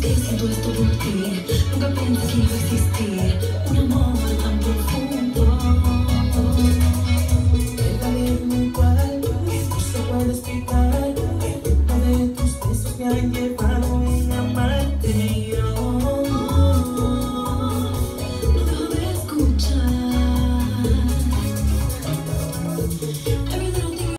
te siento de todo ti. Nunca pensé que iba a existir un amor tan profundo. Te un cual, justo para hospital. La de tus besos me han llevado.